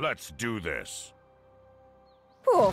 Let's do this. Poor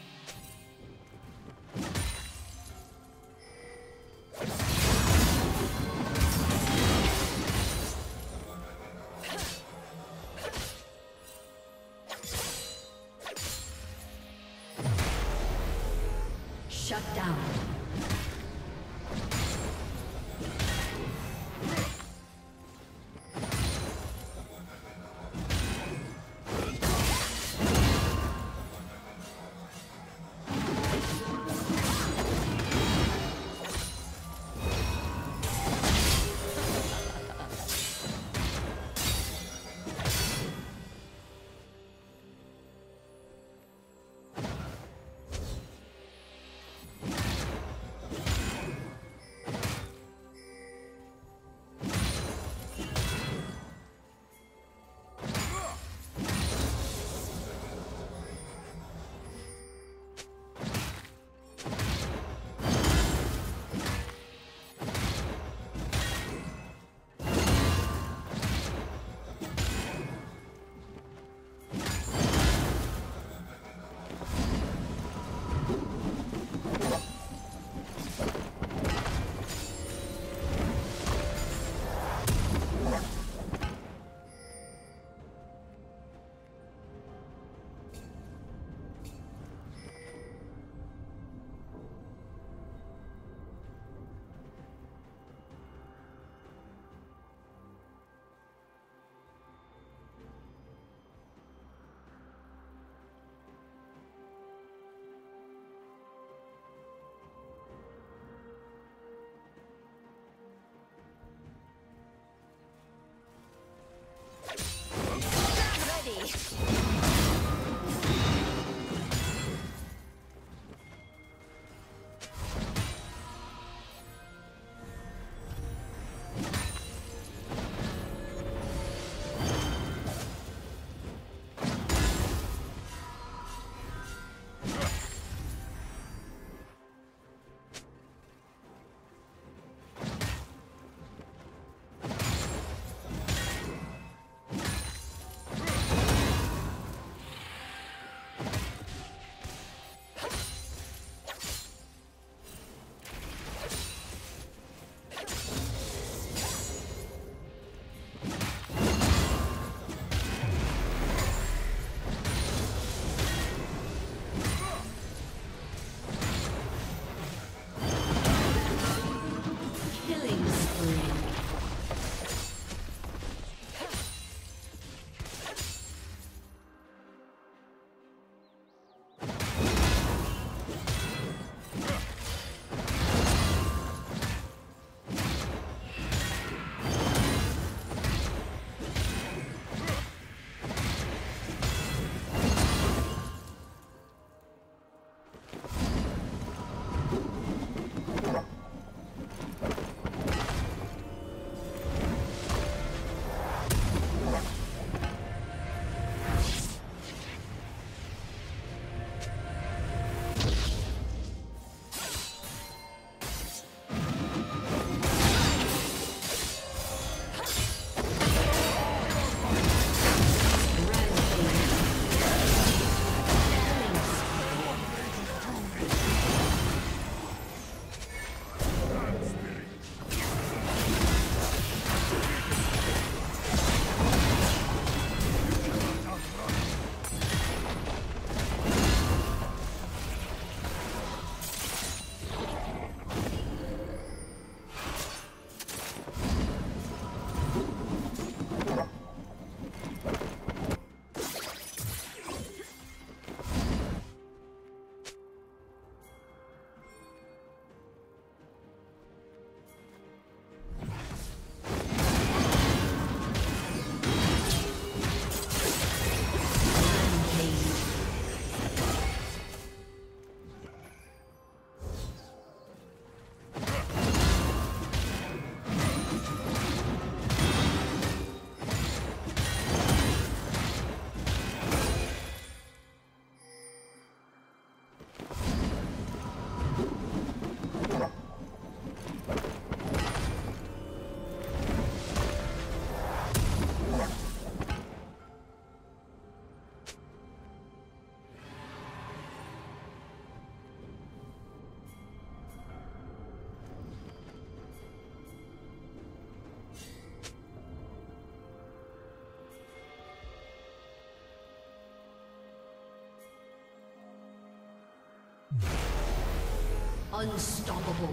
Unstoppable.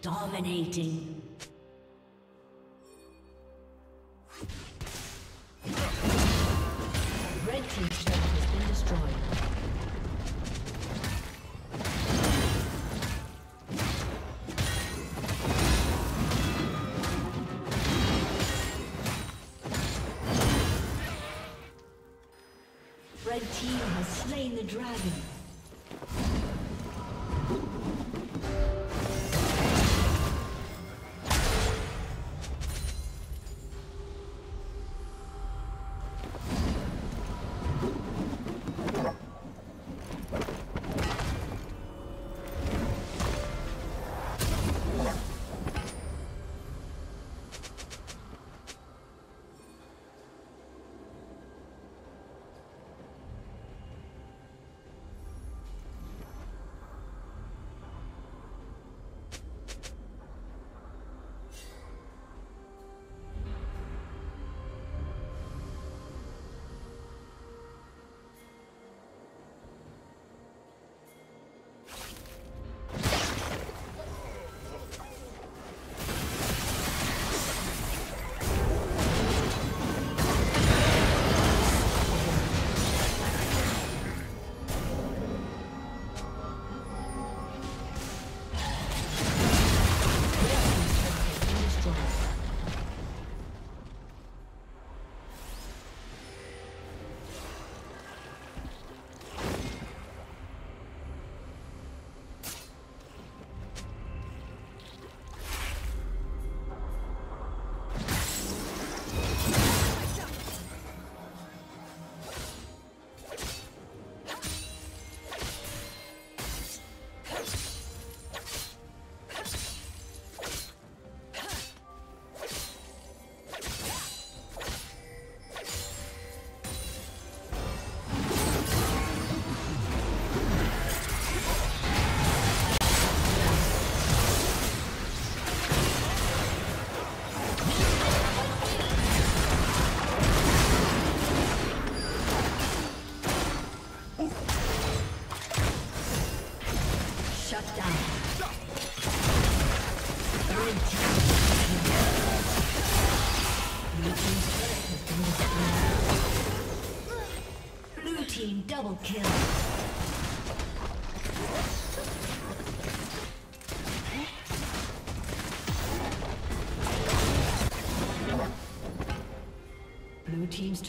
Dominating. Slain the dragon.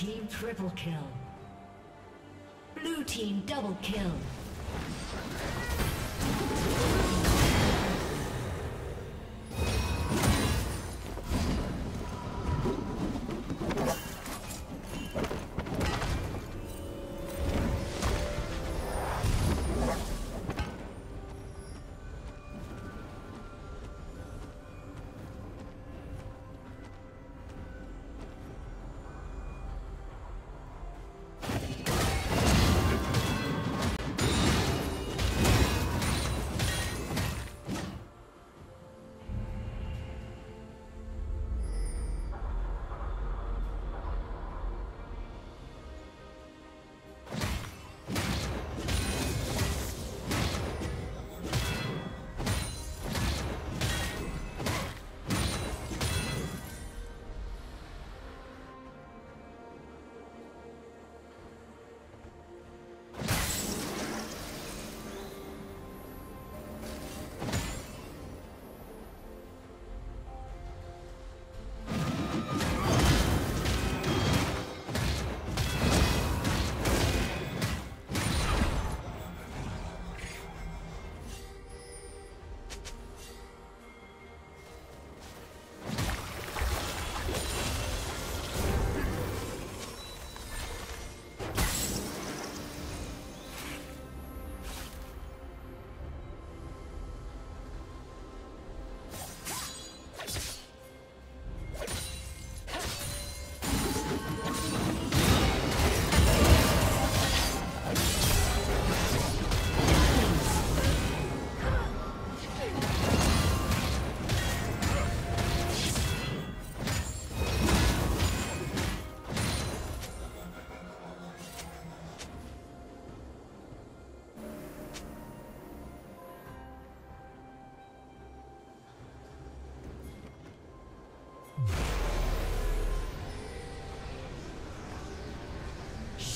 team triple kill. Blue team double kill.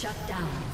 Shut down.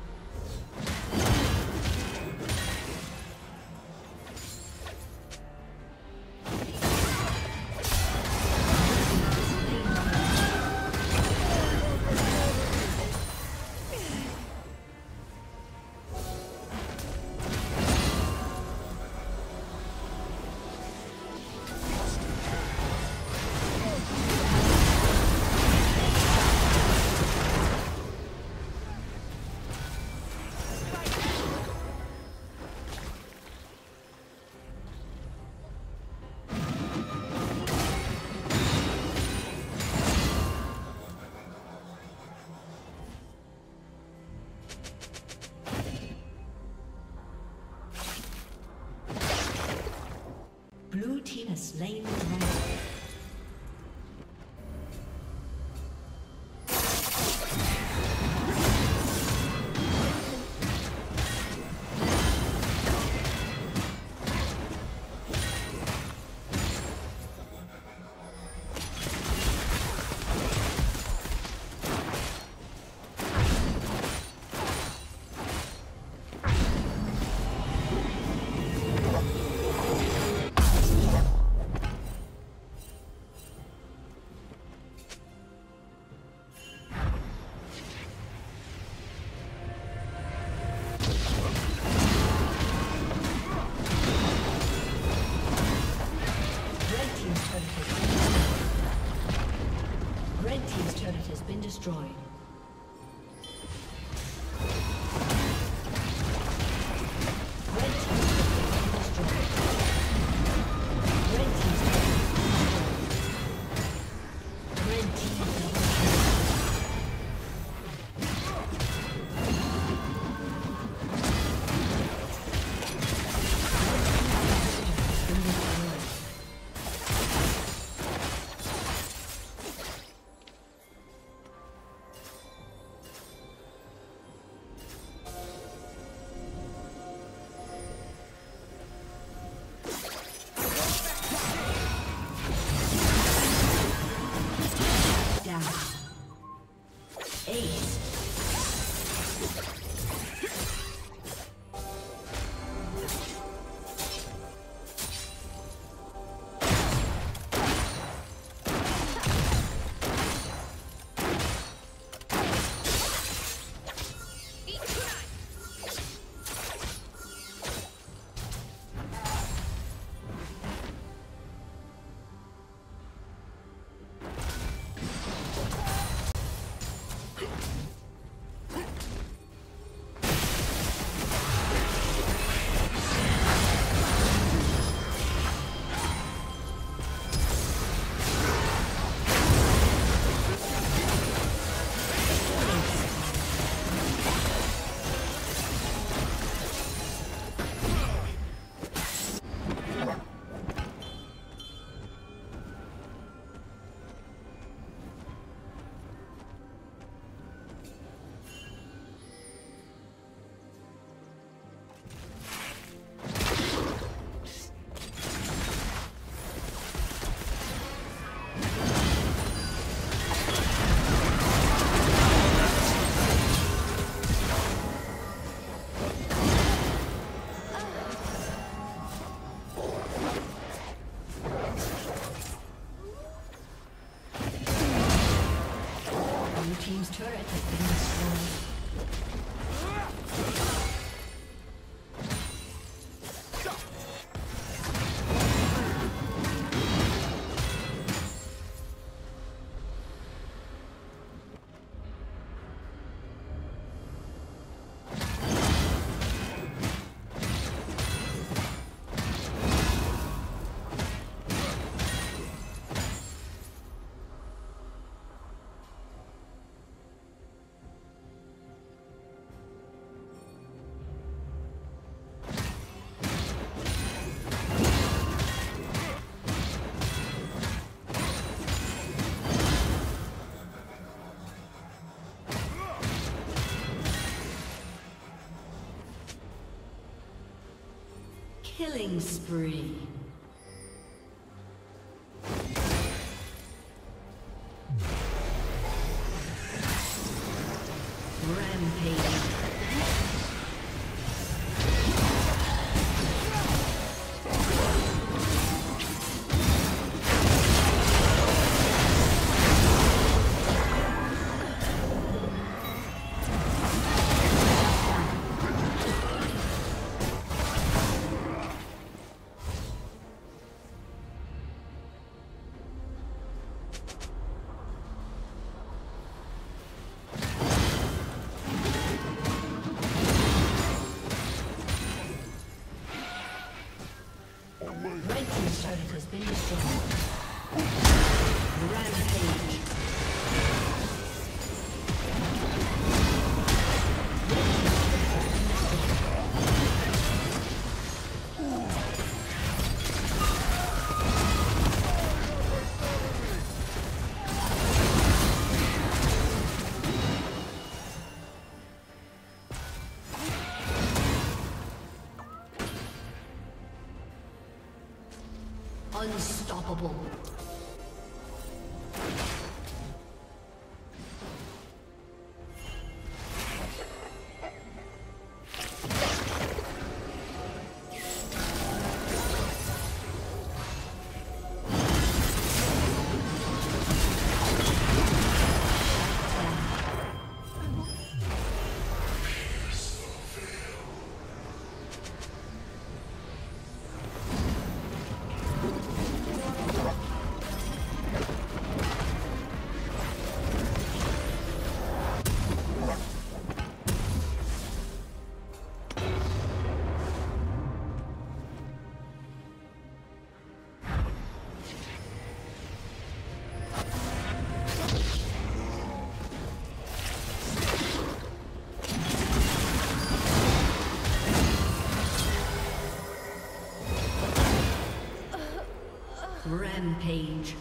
Killing spree. Unstoppable. Rampage.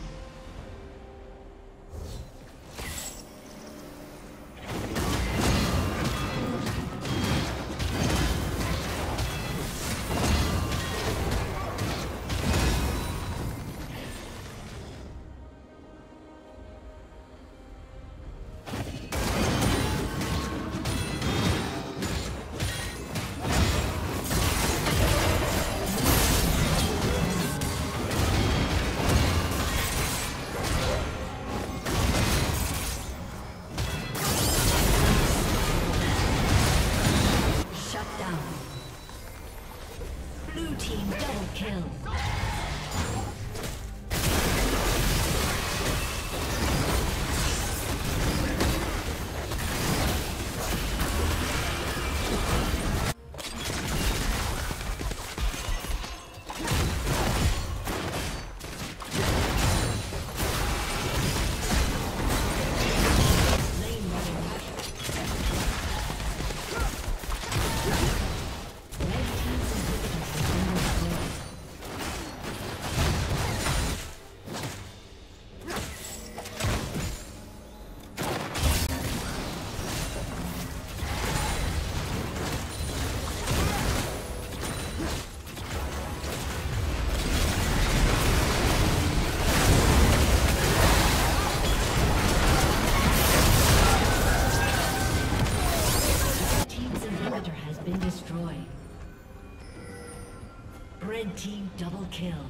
Kill.